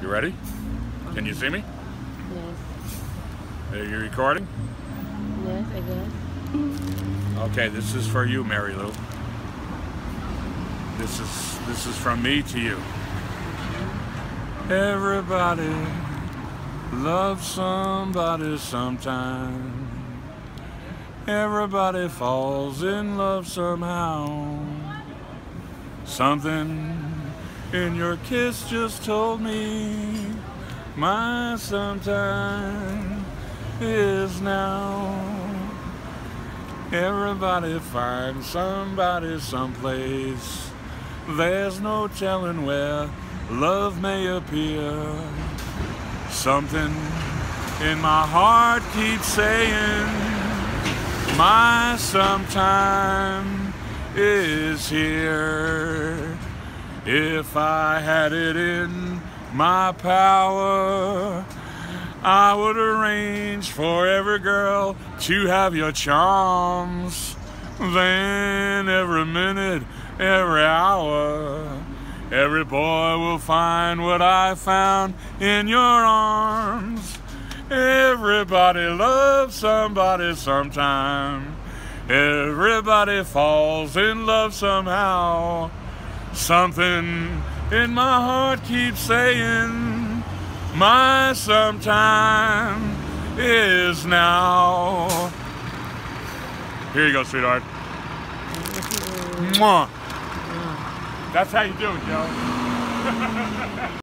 You ready? Can you see me? Yes. Are you recording? Yes, I guess. Okay, this is for you, Marilou. This is this is from me to you. Everybody loves somebody sometime. Everybody falls in love somehow. Something in your kiss just told me my sometime is now. Everybody finds somebody someplace. There's no telling where love may appear. Something in my heart keeps saying, My sometime is here. If I had it in my power, I would arrange for every girl to have your charms. Then every minute, every hour, every boy will find what I found in your arms. Everybody loves somebody sometime. Everybody falls in love somehow. Something in my heart keeps saying, my sometime is now. Here you go, sweetheart. Mwah. That's how you do it, Joe.